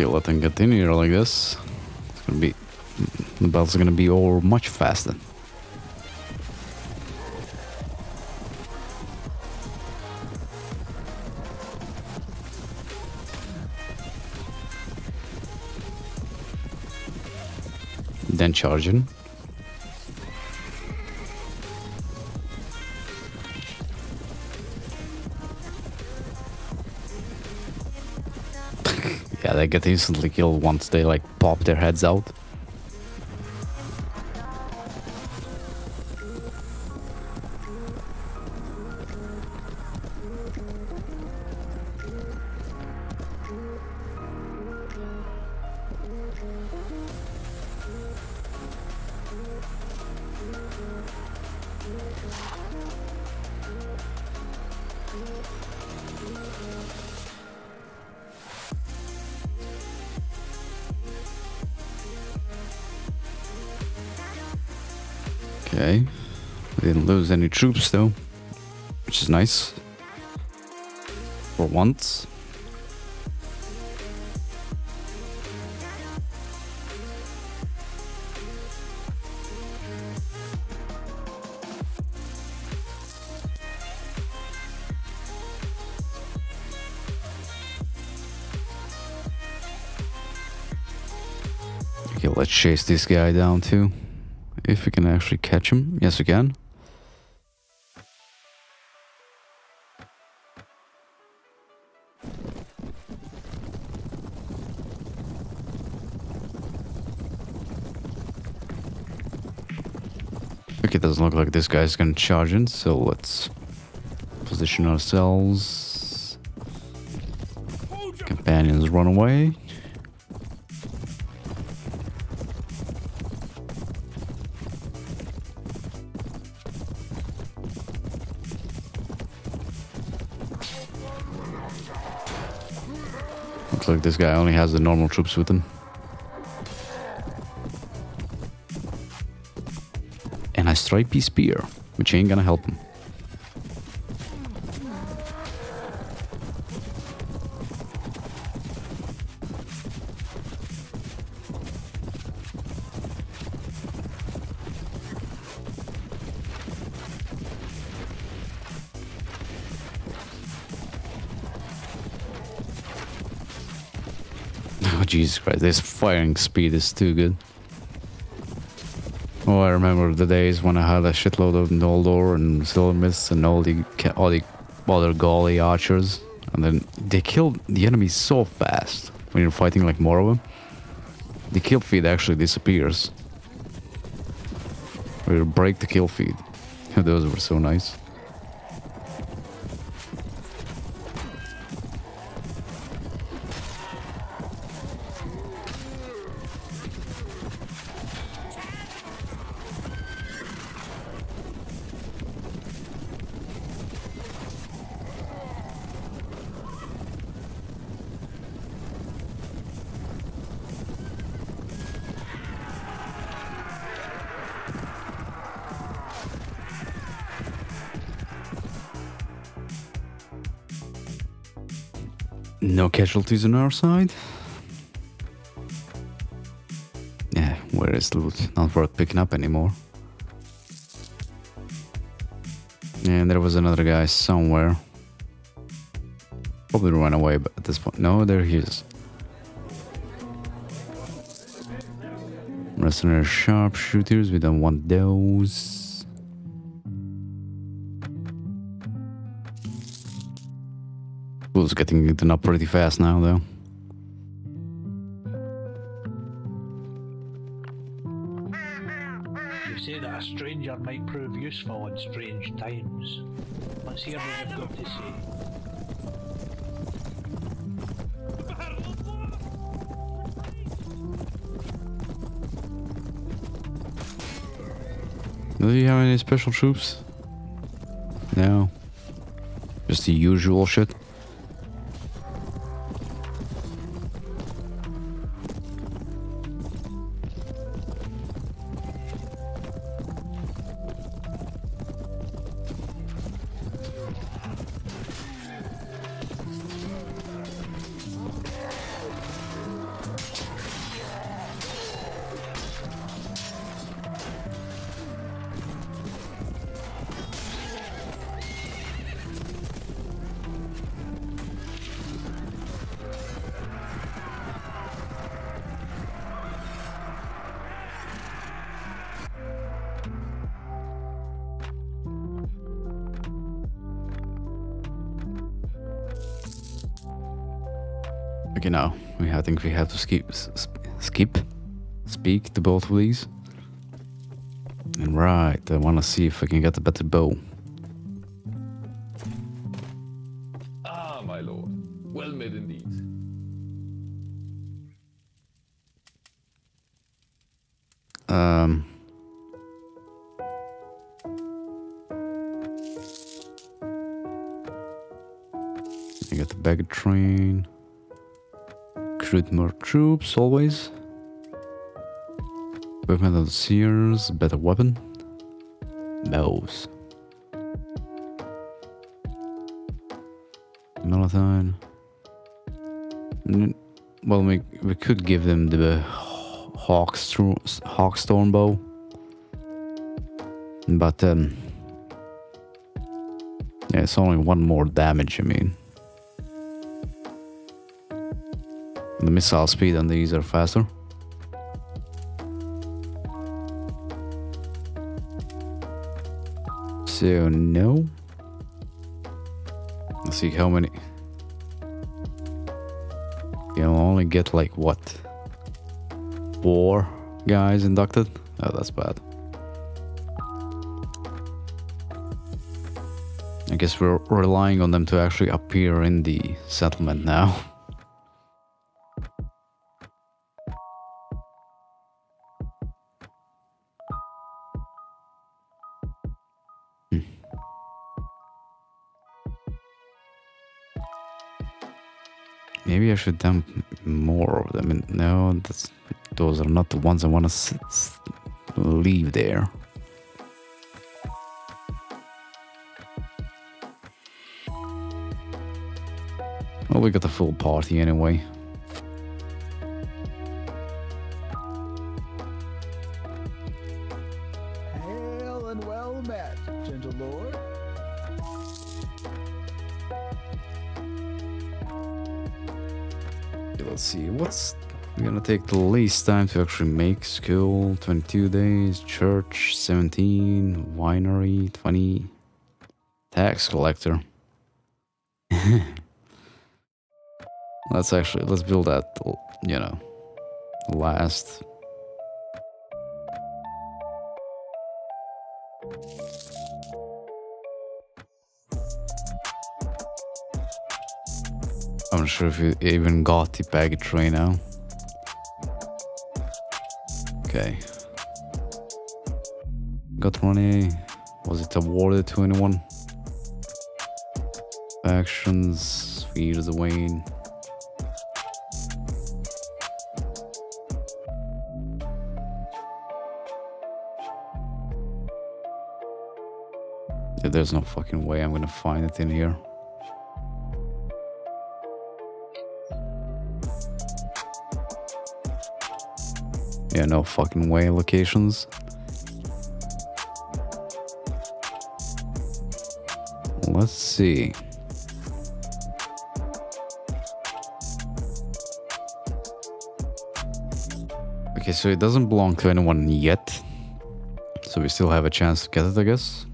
Okay, let them continue like this. It's gonna be the battle's gonna be over much faster. Then charging. Get instantly killed once they like pop their heads out. Troops though, which is nice. For once. Okay, let's chase this guy down too. If we can actually catch him. Yes, we can. Like this guy's gonna charge in, so let's position ourselves. Companions run away. Looks like this guy only has the normal troops with him. Stripy spear, which ain't gonna help him. Oh, Jesus Christ, this firing speed is too good. Remember the days when I had a shitload of Noldor and Silvermist and all the, all the other Golly archers. And then they killed the enemies so fast when you're fighting like more of them. The kill feed actually disappears. Or you break the kill feed. Those were so nice. No casualties on our side. Yeah, where is loot? Not worth picking up anymore. And there was another guy somewhere. Probably ran away, but at this point, no, there he is. Mercenary sharpshooters, we don't want those. Who's getting eaten up pretty fast now, though. You say that a stranger might prove useful in strange times. Let's hear what you've got to say. Do you have any special troops? No. Just the usual shit. Okay, know, we I think we have to skip skip speak to both of these. And right, I want to see if I can get a better bow. Troops, always. Equipment of the Seers, better weapon. Bows. Melatonin. Well, we, we could give them the Hawkstro- Hawkstorm bow. But, um, yeah, it's only one more damage, I mean. Missile speed on these are faster. So, no. Let's see how many. You'll only get like what? Four guys inducted? Oh, that's bad. I guess we're relying on them to actually appear in the settlement now. Maybe I should dump more of them. No, that's those are not the ones I want to leave there. Well, we got the full party anyway. What's gonna take the least time to actually make school? 22 days. Church 17. Winery 20. Tax collector. let's actually let's build that. You know, last. I'm not sure if you even got the package right now. Okay. Got money. Was it awarded to anyone? Factions. Fierdsvain. There's no fucking way I'm gonna find it in here. Yeah, no fucking way locations. Let's see. Okay, so it doesn't belong to anyone yet. So we still have a chance to get it, I guess.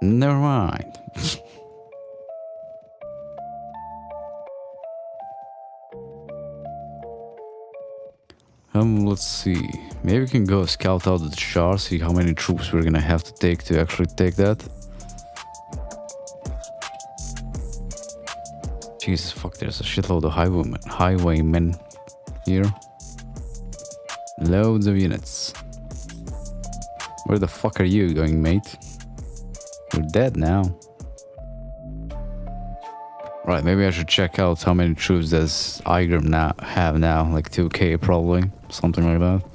Never mind. Um, let's see. Maybe we can go scout out the char, see how many troops we're gonna have to take to actually take that. Jesus fuck, there's a shitload of highwaymen, highwaymen here. Loads of units. Where the fuck are you going, mate? You're dead now. Right, maybe I should check out how many troops does Igram now have now, like 2k probably, something like that.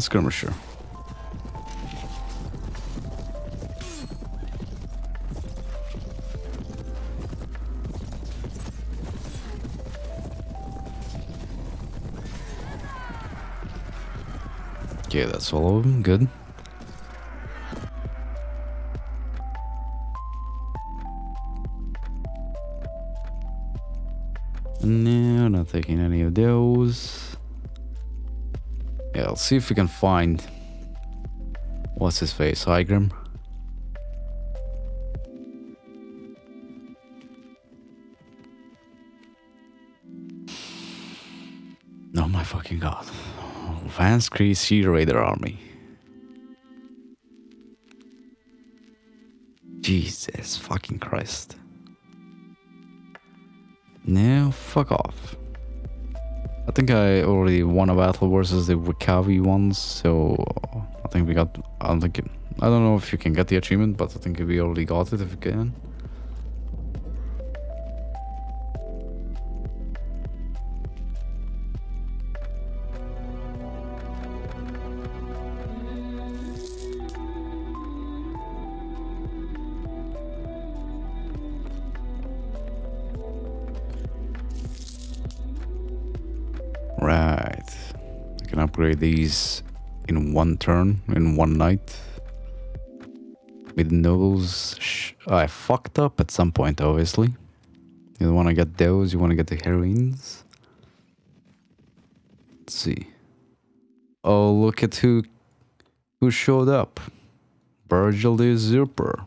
You skirmisher. Okay, that's all of them. Good. See if we can find what's his face, Igrim. Oh my fucking god. Vanskerry Sea Raider Army. Jesus fucking Christ. Now fuck off. I think I already won a battle versus the Wikavi ones, so I think we got. I don't think. I don't know if you can get the achievement, but I think we already got it if you can. These in one turn, in one night. With nobles. Sh- I fucked up at some point, obviously. You don't want to get those, you want to get the heroines. Let's see. Oh, look at who who showed up. Virgil the Usurper.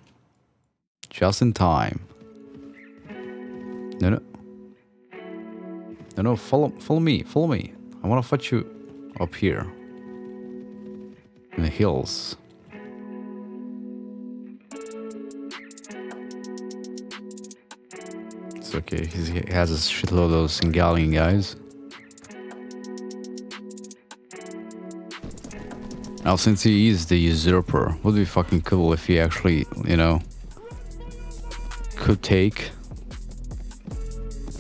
Just in time. No, no. No, no, follow, follow me, follow me. I want to fight you up here. In the hills. It's okay, he's, he has a shitload of Singalian guys. Now, since he is the usurper, would be fucking cool if he actually, you know, could take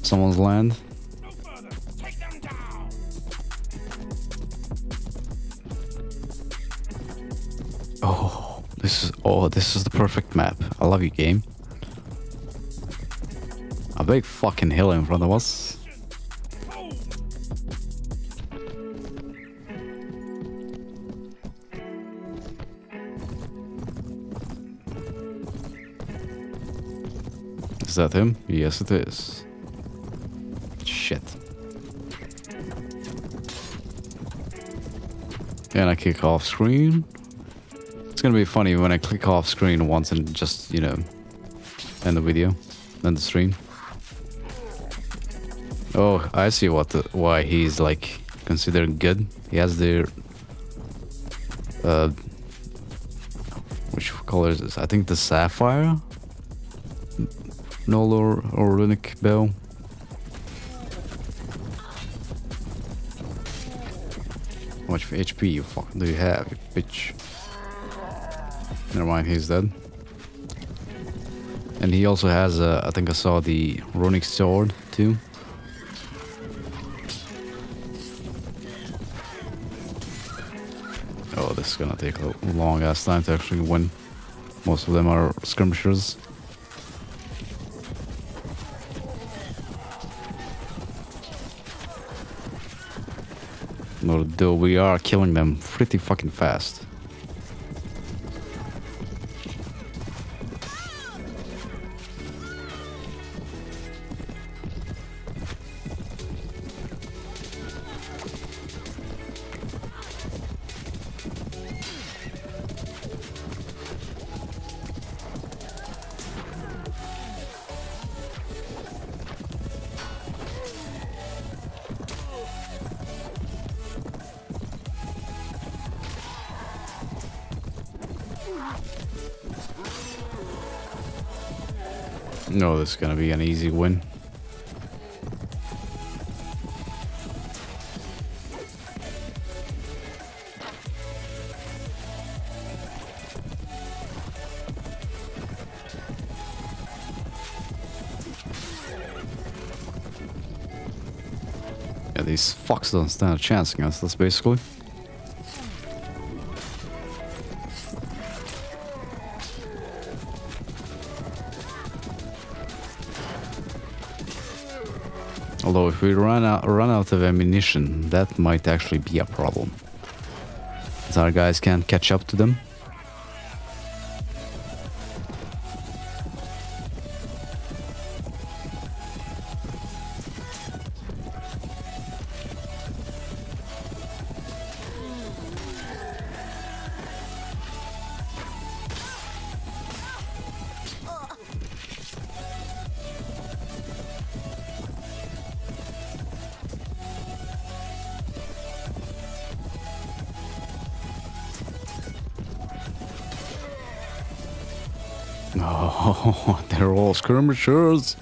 someone's land. Oh, this is the perfect map. I love you, game. A big fucking hill in front of us. Is that him? Yes, it is. Shit. And I kick off screen. It's gonna be funny when I click off screen once and just, you know, end the video, end the stream. Oh, I see what the, why he's like considered good. He has the uh, which color is this? I think the sapphire, null or, or runic bow. How much HP you do you have, you bitch? Never mind, he's dead. And he also has, uh, I think I saw the runic sword too. Oh, this is gonna take a long ass time to actually win. Most of them are skirmishers. No, though we are killing them pretty fucking fast. This is gonna be an easy win. Yeah, these fucks don't stand a chance against us, basically. Although if we run out run out of ammunition, that might actually be a problem. Our guys can't catch up to them. Oh, they're all skirmishers.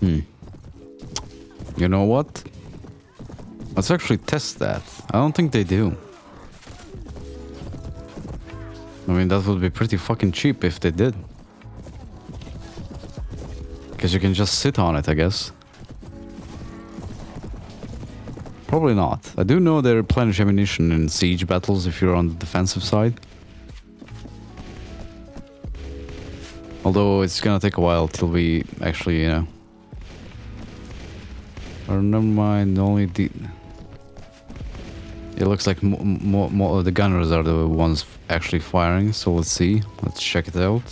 Hmm. You know what? Let's actually test that. I don't think they do. I mean, that would be pretty fucking cheap if they did. Because you can just sit on it, I guess. Probably not. I do know they replenish ammunition in siege battles if you're on the defensive side. Although it's gonna take a while till we actually, you know. Or never mind, only the... It looks like more, more the gunners are the ones actually firing, so let's see. Let's check it out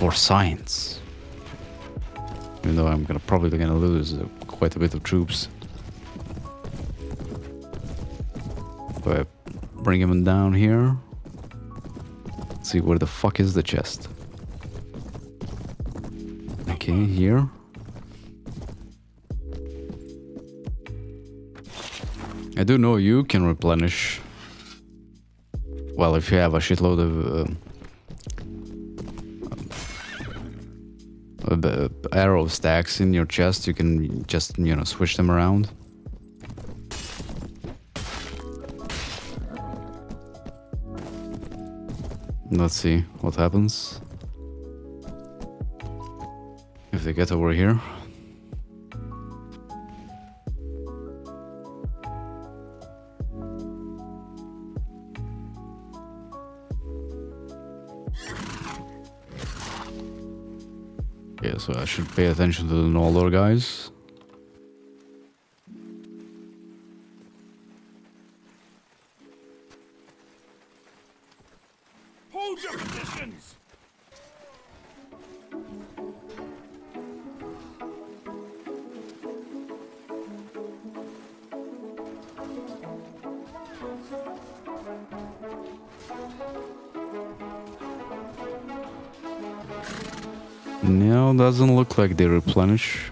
for science. Even though I'm gonna probably gonna lose uh, quite a bit of troops. But bring him down here. Let's see where the fuck is the chest. Okay, here. I do know you can replenish. Well, if you have a shitload of. Uh, arrow stacks in your chest, you can just, you know, switch them around. Let's see what happens. If they get over here. So I should pay attention to the Noldor guys. Doesn't look like they replenish.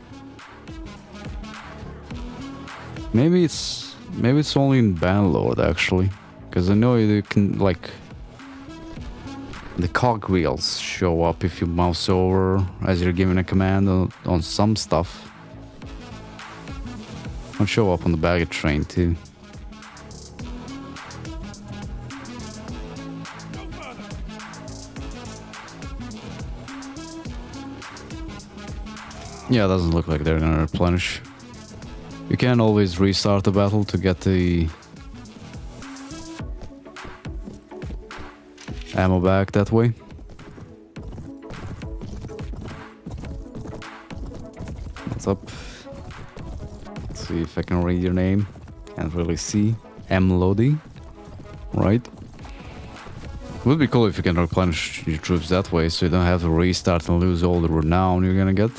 Maybe it's maybe it's only in Bannerlord actually, because I know you can like the cog wheels show up if you mouse over as you're giving a command on, on some stuff. And show up on the baggage train too. Yeah, it doesn't look like they're gonna replenish. You can always restart the battle to get the ammo back that way. What's up? Let's see if I can read your name. Can't really see. M Lodi, right? Would be cool if you can replenish your troops that way so you don't have to restart and lose all the renown you're gonna get.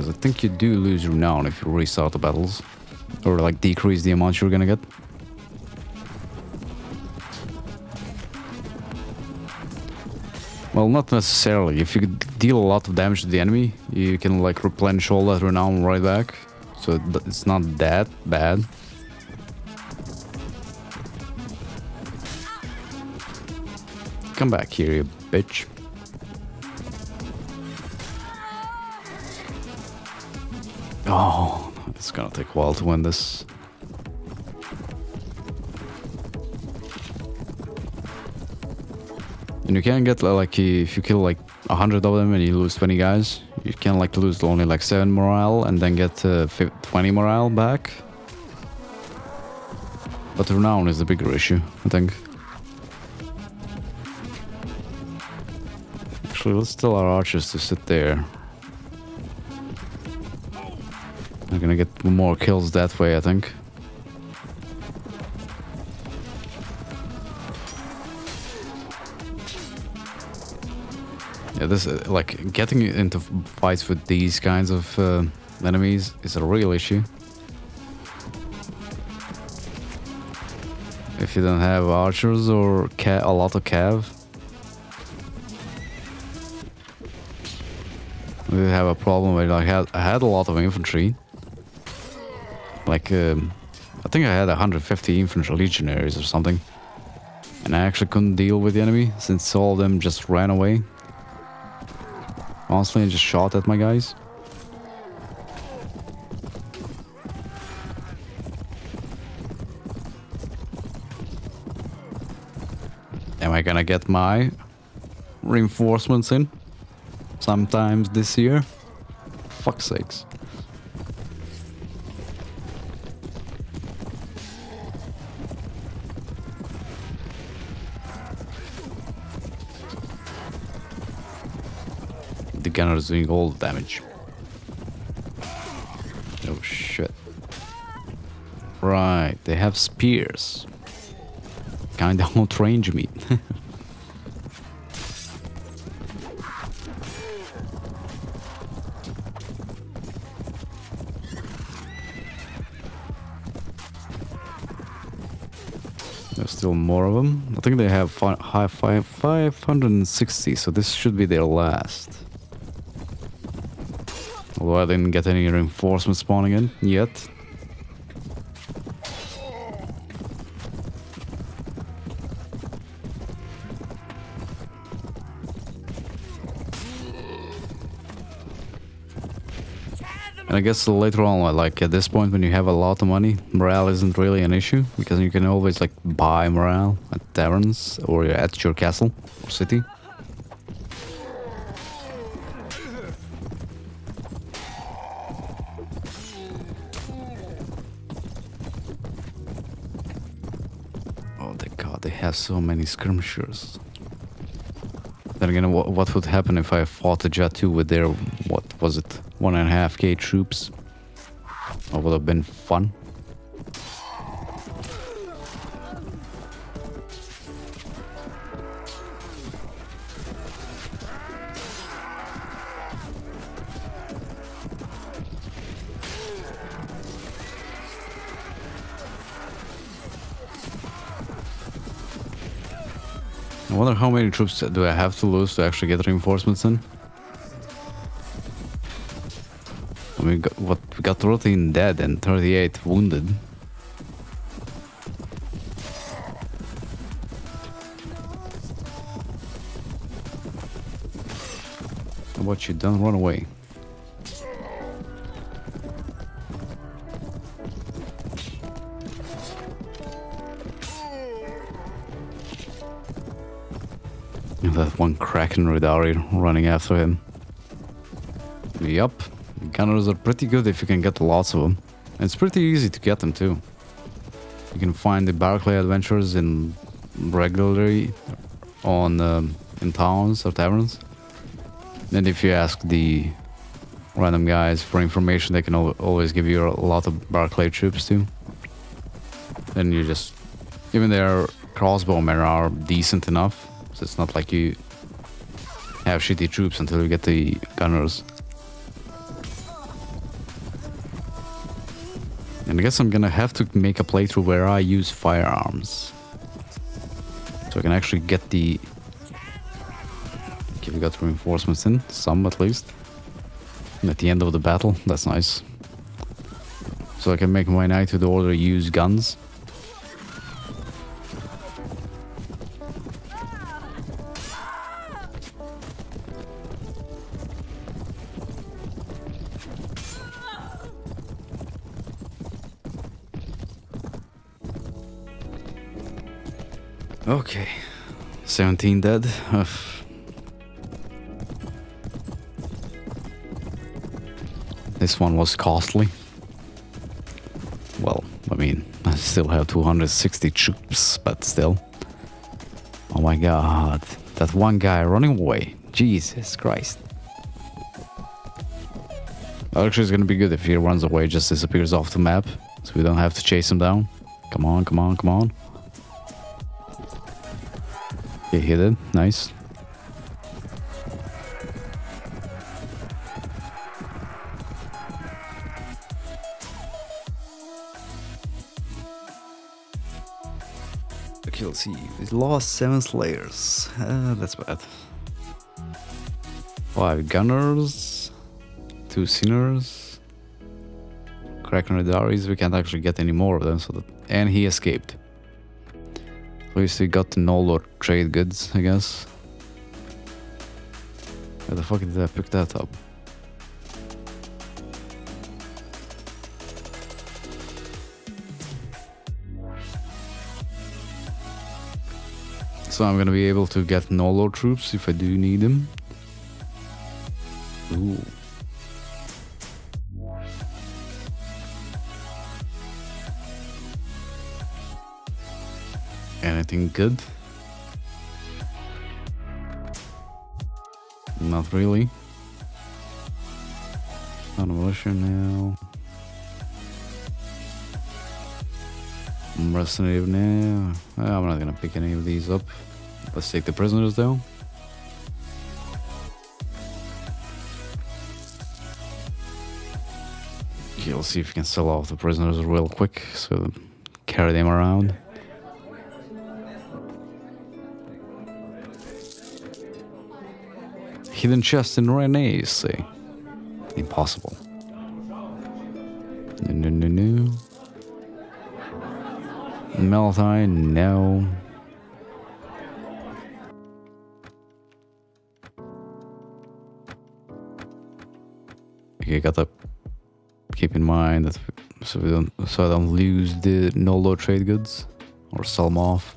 Because I think you do lose renown if you restart the battles. Or like decrease the amount you're gonna get. Well, not necessarily. If you deal a lot of damage to the enemy, you can like replenish all that renown right back. So it's not that bad. Come back here, you bitch. Oh, it's gonna take a while to win this. And you can get like if you kill like a hundred of them and you lose 20 guys, you can like lose only like 7 morale and then get uh, 20 morale back. But renown is the bigger issue, I think. Actually, let's tell our archers to sit there. Gonna get more kills that way, I think. Yeah, this uh, like getting into fights with these kinds of uh, enemies is a real issue. If you don't have archers or a lot of cav, we have a problem where had I had a lot of infantry. Like um, I think I had 150 infantry legionaries or something, and I actually couldn't deal with the enemy since all of them just ran away. Honestly, I just shot at my guys. Am I gonna get my reinforcements in sometimes this year? Fuck sakes. The gunner is doing all the damage. Oh shit. Right, they have spears. Kinda outrange me. There's still more of them. I think they have fi- high five, 560, so this should be their last. I didn't get any reinforcement spawning in yet. And I guess later on, uh, like at this point, when you have a lot of money, morale isn't really an issue because you can always like buy morale at taverns or at your castle or city. Have so many skirmishers. Then again, what, what would happen if I fought the Jatu with their, what was it, one and a half K troops? That would have been fun. I wonder how many troops do I have to lose to actually get reinforcements in? I mean, got, what we got 13 dead and 38 wounded. How about you don't run away? Kraken Redari running after him. Yup, gunners are pretty good if you can get lots of them. And it's pretty easy to get them too. You can find the Barclay adventures in regularly on um, in towns or taverns. And if you ask the random guys for information, they can al- always give you a lot of Barclay troops too. Then you just, even their crossbowmen are decent enough, so it's not like you have shitty troops until we get the gunners. And I guess I'm gonna have to make a playthrough where I use firearms. So I can actually get the... Okay, we got reinforcements in, some at least. And at the end of the battle, that's nice. So I can make my knight to the order use guns. Okay. 17 dead. Ugh. This one was costly. Well, I mean, I still have 260 troops, but still. Oh my god. That one guy running away. Jesus Christ. Actually, it's gonna be good if he runs away, just disappears off the map, so we don't have to chase him down. Come on, come on, come on. He hit it. Nice. Okay, let's see. We lost seven slayers. Uh, that's bad. Five gunners, two sinners, Kraken Radaris. We can't actually get any more of them. So that, and he escaped. We got the Noldor trade goods, I guess. Where the fuck did I pick that up? So I'm gonna be able to get Noldor troops if I do need them. Ooh. Anything good? Not really. Not militia now. Mercenary now. I'm not gonna pick any of these up. Let's take the prisoners though. Okay, let's see if we can sell off the prisoners real quick so carry them around. Hidden chest in say. Impossible. No, no, no, no. Malachi, no. Okay, gotta keep in mind that so we don't so I don't lose the Noldor trade goods or sell them off.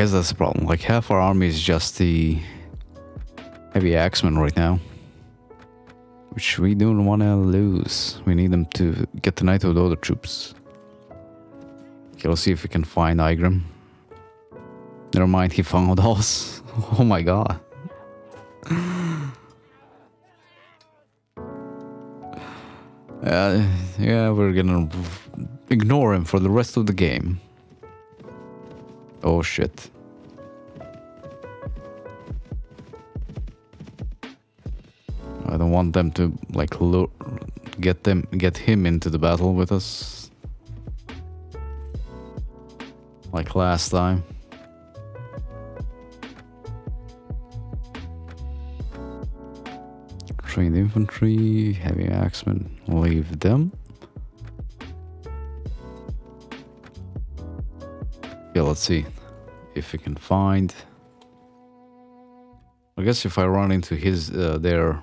Guess that's the problem. Like half our army is just the heavy axemen right now. Which we don't want to lose. We need them to get the Knight of the Other troops. Okay, let's see if we can find Igram. Never mind, he found us. Oh my god. Uh, yeah, we're gonna ignore him for the rest of the game. Oh shit. I don't want them to like get them get him into the battle with us. Like last time. Trained infantry, heavy axemen, leave them. Yeah, let's see if we can find. I guess if I run into his uh, their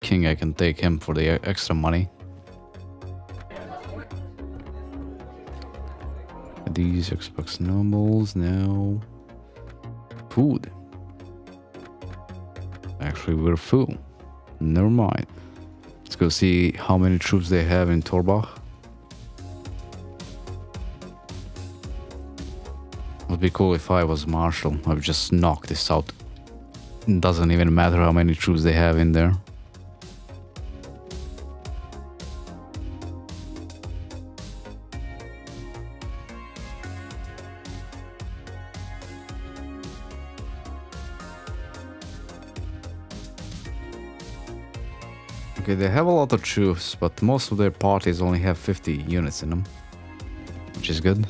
king, I can take him for the extra money. These Xbox nobles now. Food. Actually, we're full. Never mind. Let's go see how many troops they have in Torbach. Be cool if I was Marshal. I would just knock this out. Doesn't even matter how many troops they have in there. Okay, they have a lot of troops, but most of their parties only have 50 units in them. Which is good.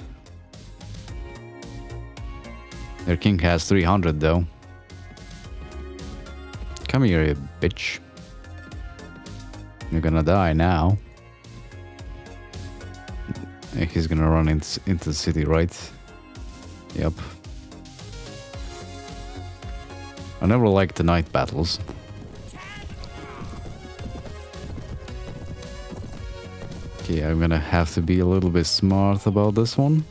Their king has 300 though. Come here, you bitch. You're gonna die now. He's gonna run in into the city, right? Yep. I never liked the night battles. Okay, I'm gonna have to be a little bit smart about this one.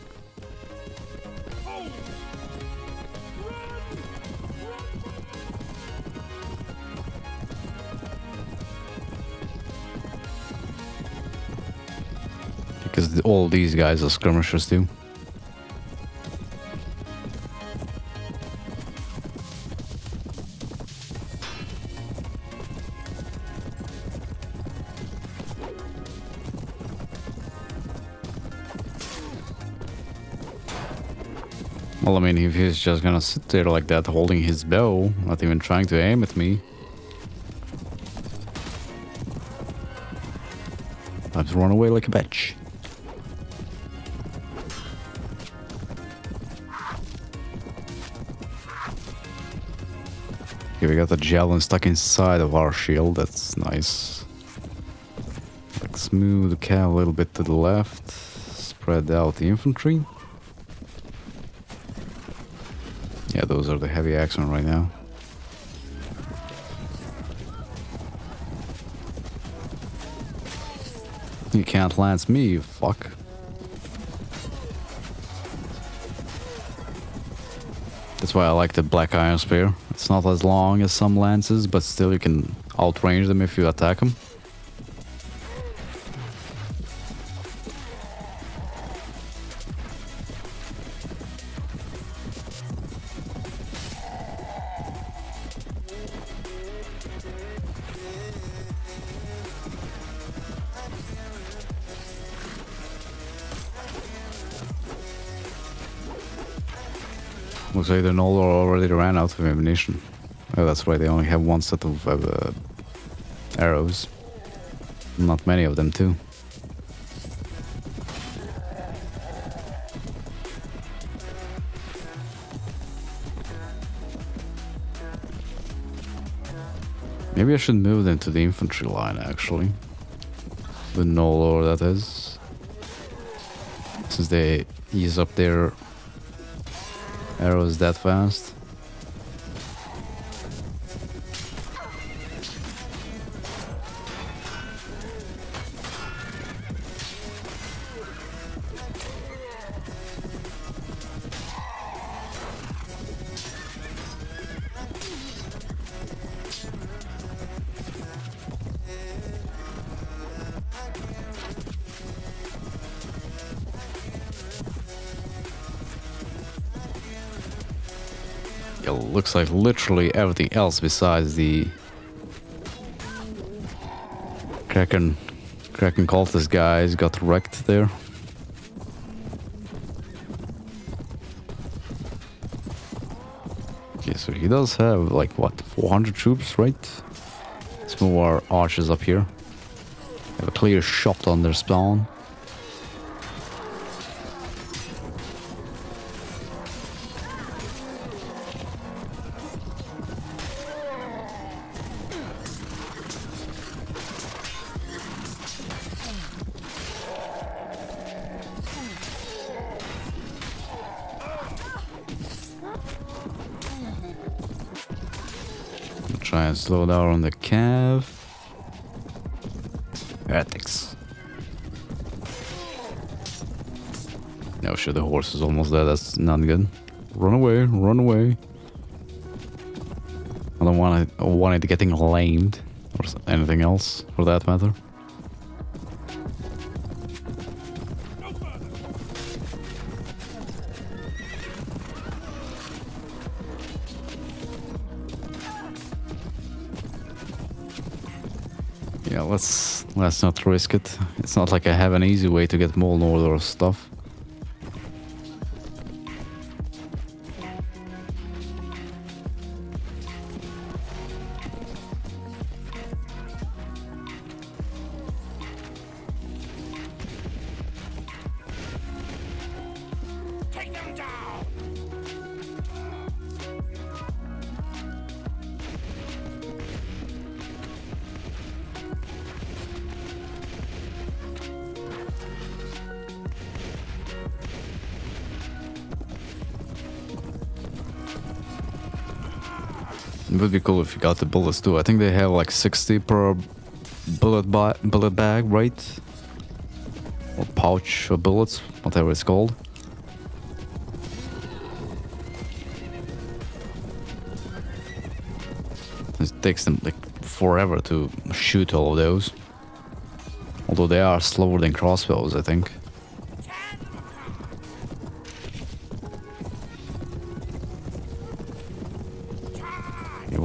These guys are skirmishers too. Well, I mean, if he's just gonna sit there like that, holding his bow, not even trying to aim at me. Just run away like a bitch. We got the javelin stuck inside of our shield. That's nice. Let's move the a little bit to the left. Spread out the infantry. Yeah, those are the heavy axemen right now. You can't lance me, you fuck. That's why I like the black iron spear. It's not as long as some lances, but still you can outrange them if you attack them. Looks like the Noldor already ran out of ammunition. Oh, that's right, they only have one set of uh, arrows. Not many of them, too. Maybe I should move them to the infantry line, actually. The Noldor, that is. Since they use up their arrows that fast. Looks like literally everything else besides the Kraken Kraken cultist guys got wrecked there. Okay, so he does have like what 400 troops, right? Let's move our archers up here. Have a clear shot on their spawn. Slow down on the cav. Heretics. No shit, the horse is almost there. That's not good. Run away, run away. I don't want it, want it getting lamed or anything else for that matter. Let's not risk it. It's not like I have an easy way to get more Mordor stuff. Be cool if you got the bullets too. I think they have like 60 per bullet ba bullet bag, right? or pouch of bullets, whatever it's called. It takes them like forever to shoot all of those. Although they are slower than crossbows, I think.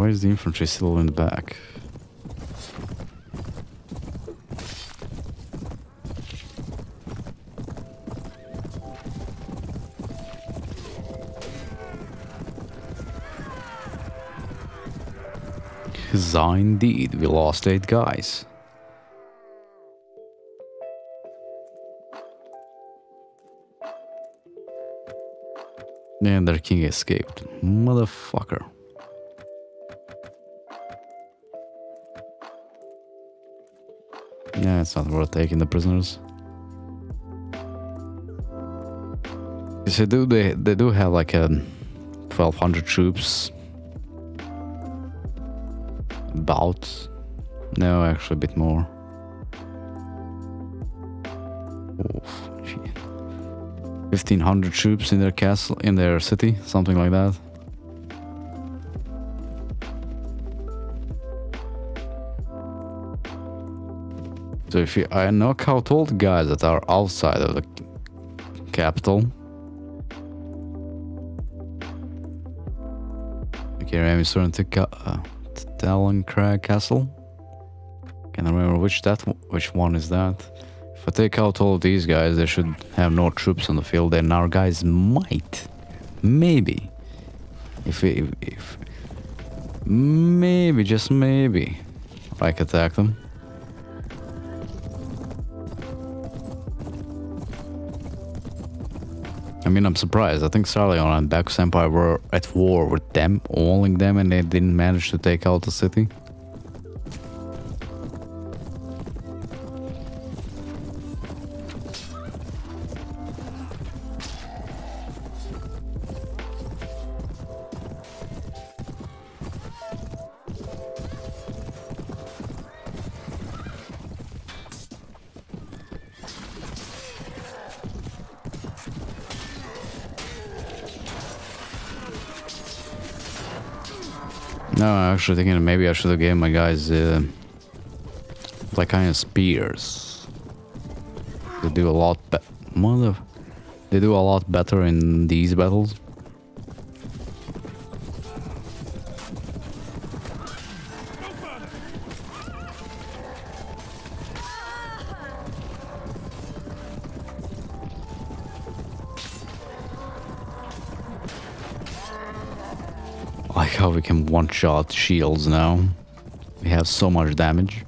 Why is the infantry still in the back? Indeed, we lost eight guys. And their king escaped. Motherfucker. Yeah, it's not worth taking the prisoners. They do. They they do have like a twelve hundred troops. About. No, actually, a bit more. Oof, 1500 troops in their castle, in their city, something like that. So if you, I knock out all the guys that are outside of the capital. Okay, I'm starting to ca- uh, Talon Castle. Can I remember which that which one is that. If I take out all of these guys, they should have no troops on the field, and our guys might, maybe, if if, if maybe just maybe, like attack them. I mean, I'm surprised. I think Sarleon and Bacchus Empire were at war with them, owning them, and they didn't manage to take out the city. Actually thinking maybe I should have given my guys uh, like kind of spears. They do a lot be- mother. They do a lot better in these battles. How we can one-shot shields now. We have so much damage.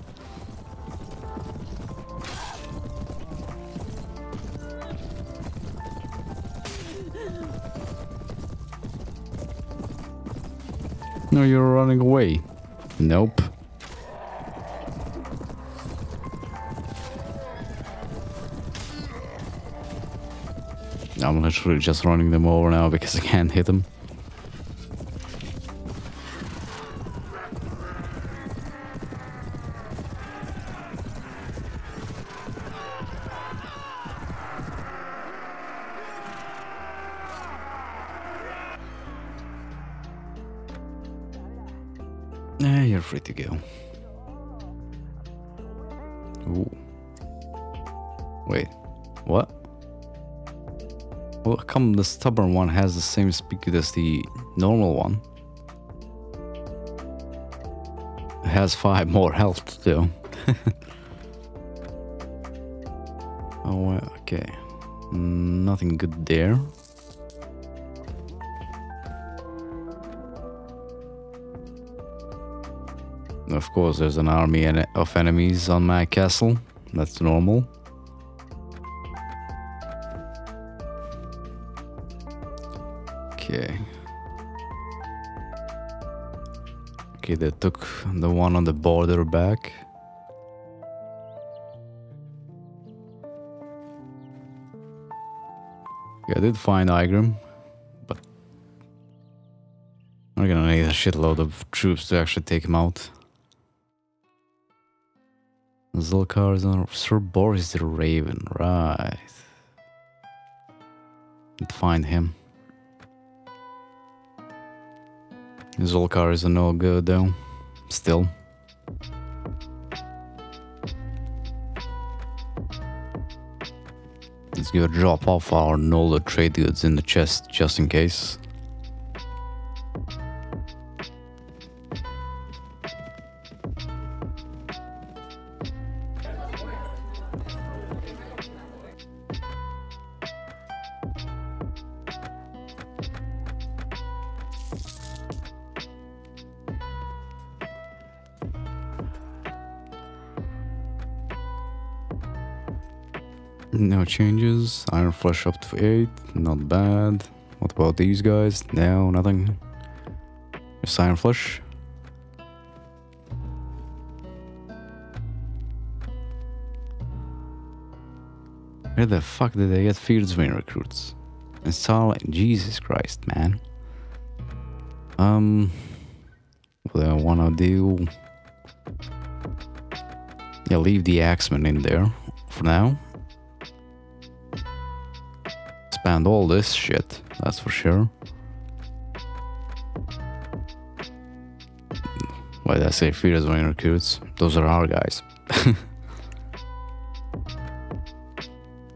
No, you're running away. Nope. I'm literally just running them over now because I can't hit them. The stubborn one has the same speed as the normal one? It has five more health though. oh, okay. Nothing good there. Of course, there's an army of enemies on my castle. That's normal. Okay. Okay, they took the one on the border back. Okay, I did find Igram, but we're gonna need a shitload of troops to actually take him out. Zolkar is on Sir Boris the Raven, right. Let's find him. Zolkar is a no good though. Still. Let's go drop off our Nola trade goods in the chest just in case. Iron Flush up to 8. Not bad. What about these guys? No, nothing. Just Iron Flush. Where the fuck did they get Fierdsvain recruits? Install Jesus Christ, man. Um what do I wanna do Yeah, leave the Axeman in there for now expand all this shit, that's for sure. Why did I say Fierdsvain recruits? Those are our guys.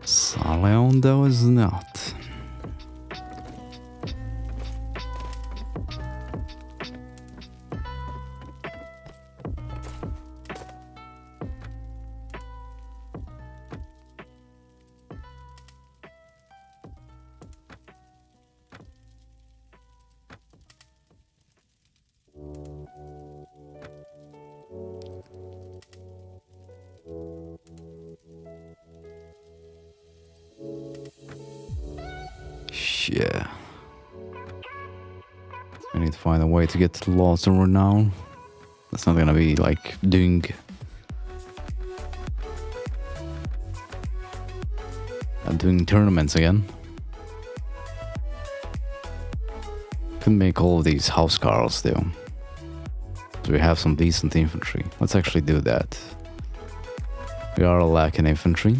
Sarleon though is not. A way to get Lost and Renown. That's not gonna be like doing. I'm doing tournaments again. Can make all of these house carls though. So we have some decent infantry. Let's actually do that. We are lacking infantry.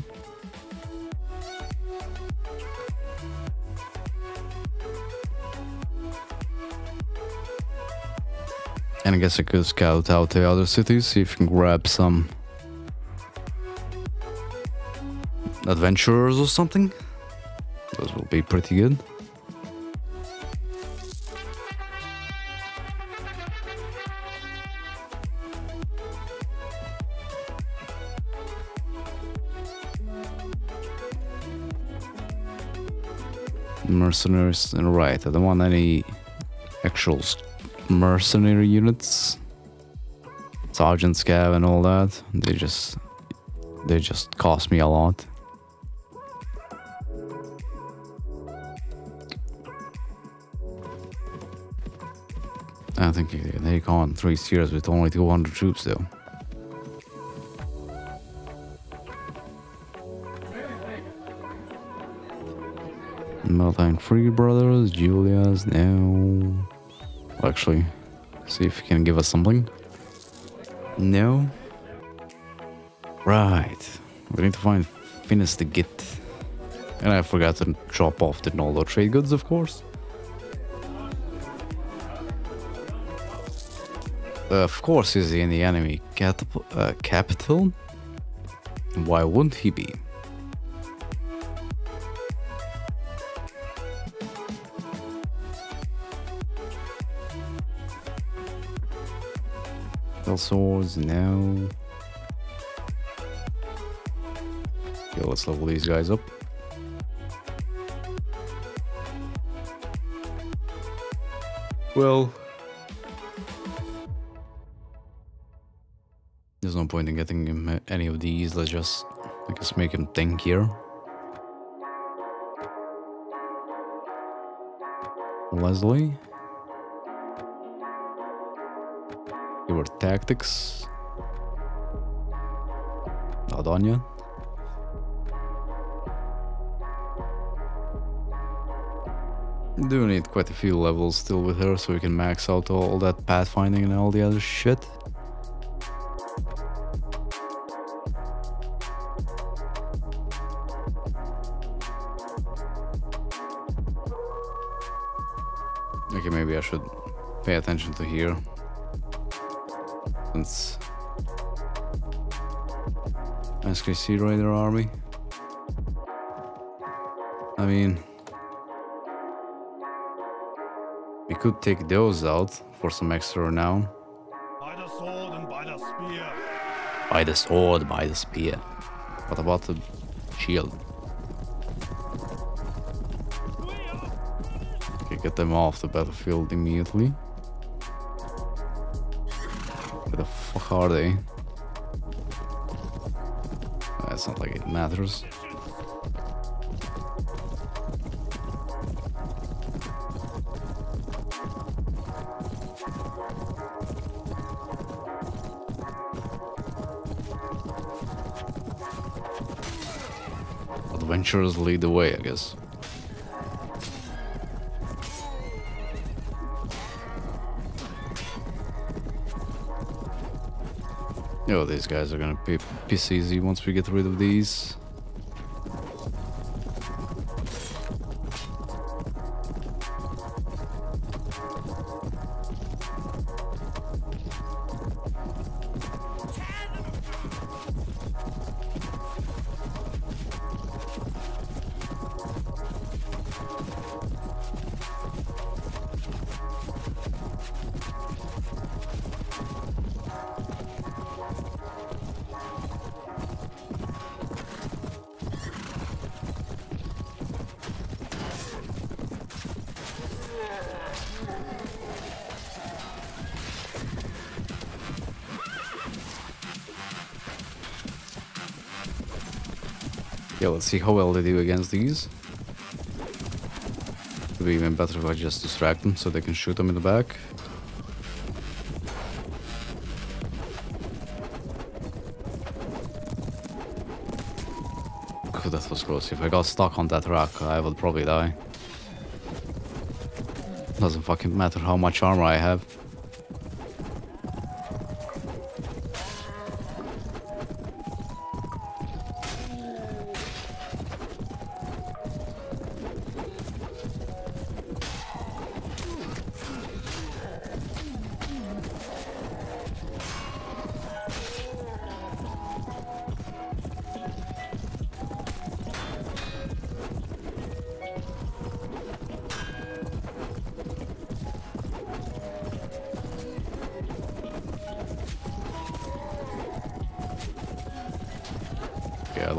Guess I could scout out the other cities, see if we can grab some adventurers or something. Those will be pretty good. Mercenaries, right, I don't want any actual mercenary units. Sergeant Scav and all that. They just they just cost me a lot. I think they can't three tiers with only 200 troops though. Meltine Free Brothers, Julius, Julia's Actually, see if he can give us something. No. Right. We need to find Finis the Git. And I forgot to drop off the Nolo trade goods, of course. Of course, he's in the enemy uh, capital. Why wouldn't he be? Spell swords, no. Okay, let's level these guys up. Well, there's no point in getting him any of these. Let's just, I guess, make him think here. Leslie. Tactics. Adanya. Do need quite a few levels still with her so we can max out all that pathfinding and all the other shit. SKC Raider army. I mean, we could take those out for some extra renown. By the sword and by the spear. By the sword, by the spear. What about the shield? Okay, get them off the battlefield immediately. Where the fuck are they? It's not like it matters. Adventurers lead the way, I guess. Yo, these guys are gonna be piss easy once we get rid of these. Let's see how well they do against these. It'd be even better if I just distract them so they can shoot them in the back. God, that was close. If I got stuck on that rock, I would probably die. Doesn't fucking matter how much armor I have.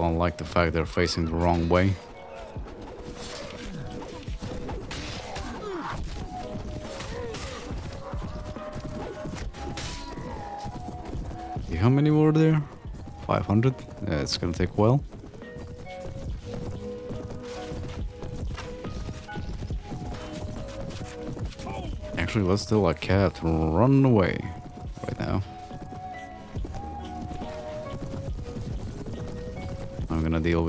Don't like the fact they're facing the wrong way. How many were there? 500? Yeah, it's gonna take a while. Actually, let's tell a cat run away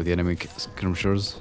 the enemy skirmishers.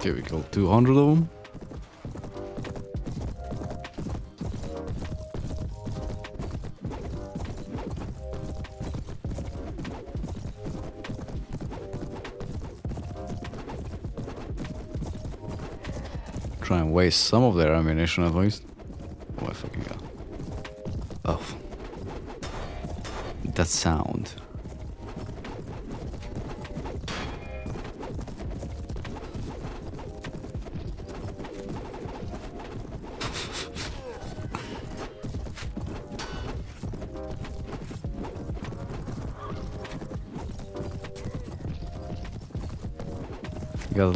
Okay, we killed 200 of them. Try and waste some of their ammunition at least. Oh my fucking god. Oh. That sound.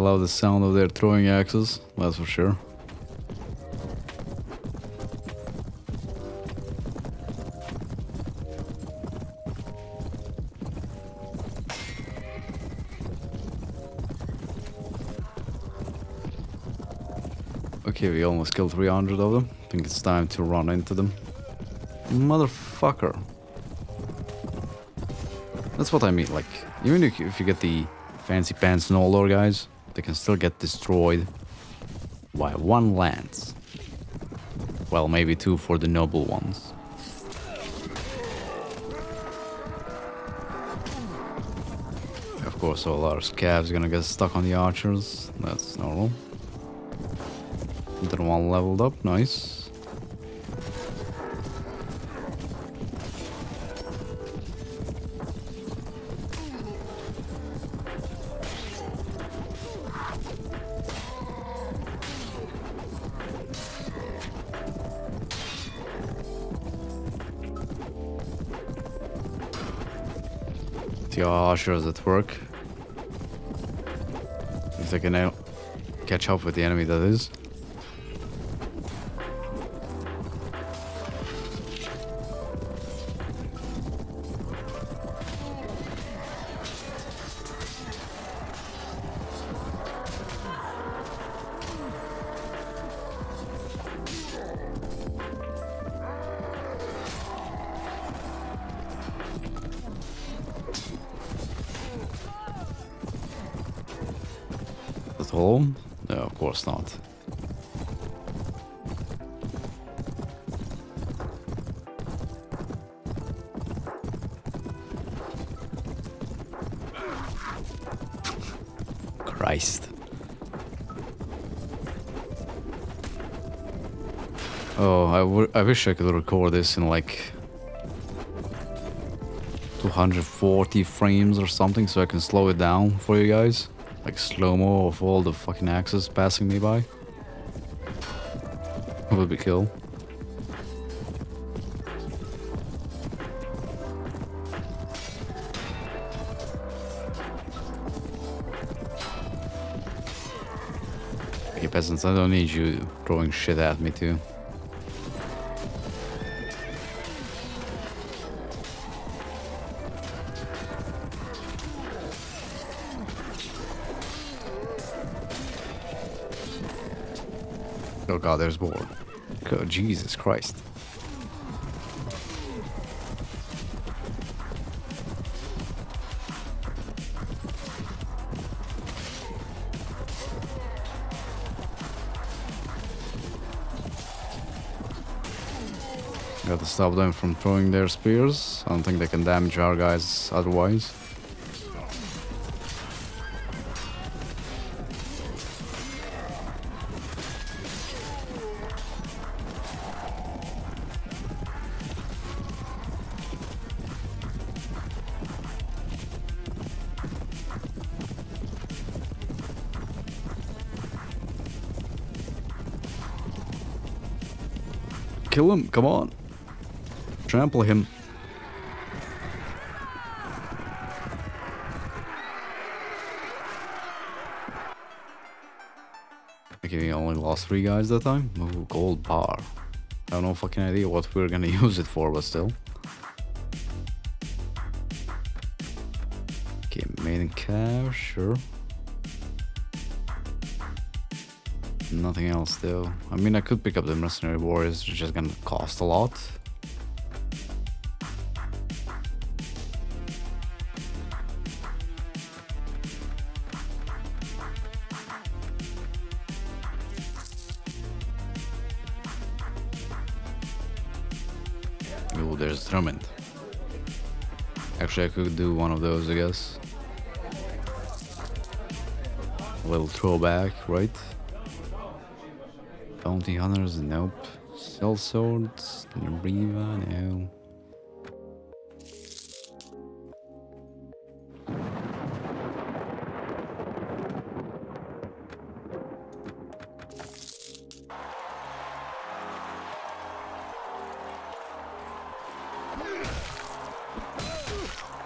Love the sound of their throwing axes, that's for sure. Okay, we almost killed 300 of them. I think it's time to run into them. Motherfucker. That's what I mean, like, even if you, get the fancy pants and all guys, they can still get destroyed by one lance. Well, maybe two for the noble ones. Of course, all our scavs gonna get stuck on the archers. That's normal. Another one leveled up, nice. The archers at work. If they can now catch up with the enemy, that is. Not. Christ. Oh, I, I wish I could record this in like 240 frames or something so I can slow it down for you guys. Like slow-mo of all the fucking axes passing me by. That Would be cool. Peasants, I don't need you throwing shit at me too. Oh god, there's more. God, Jesus Christ. Got to stop them from throwing their spears. I don't think they can damage our guys otherwise. Kill him, come on. Trample him. Okay, we only lost three guys that time. Ooh, gold bar. I have no fucking idea what we're gonna use it for, but still. Though. I mean, I could pick up the mercenary warriors, it's just gonna cost a lot. Ooh, there's Drummond. Actually, I could do one of those, I guess. A little throwback, right? Bounty hunters, nope. Cell swords, Riva, no.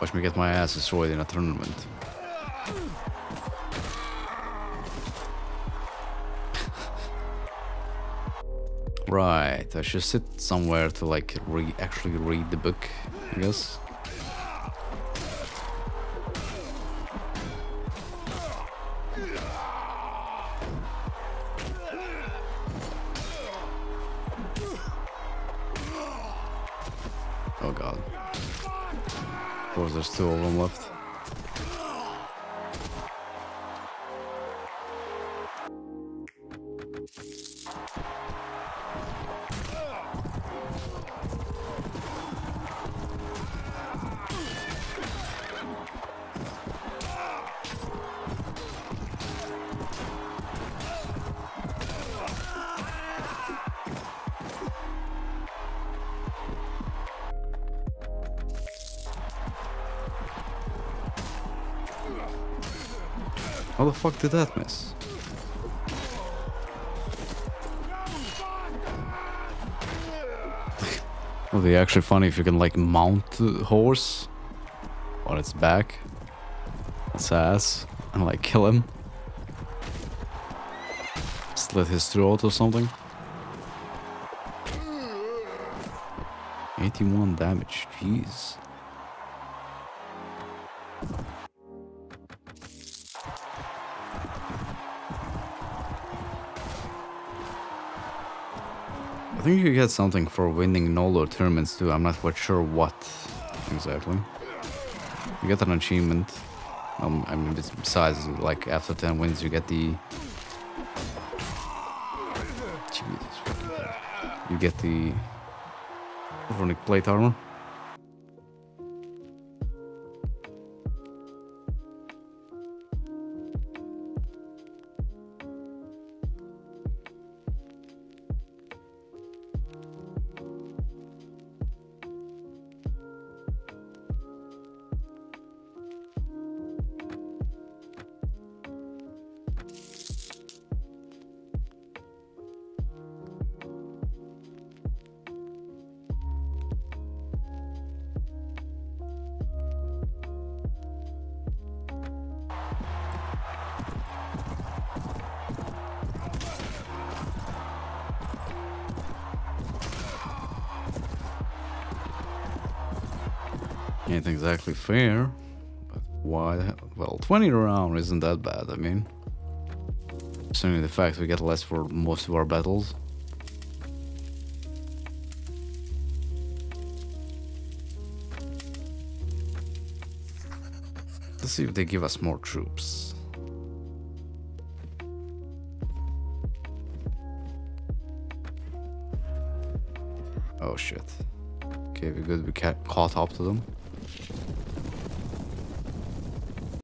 Watch me get my ass destroyed in a tournament. Right, I should sit somewhere to like re actually read the book, I guess. The that miss? Would be actually funny if you can like mount the horse on its back, its ass, and like kill him. Slit his throat or something. 81 damage, jeez. Think you get something for winning Nolo tournaments too. I'm not quite sure what exactly. You get an achievement. Um, I mean, besides, like after 10 wins, you get the. Jesus. You get the. Runic plate armor. Fair. But why? Well, 20 round isn't that bad, I mean. Considering the fact we get less for most of our battles. Let's see if they give us more troops. Oh shit. Okay, we're good. We ca- caught up to them.